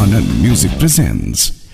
Anand Music presents.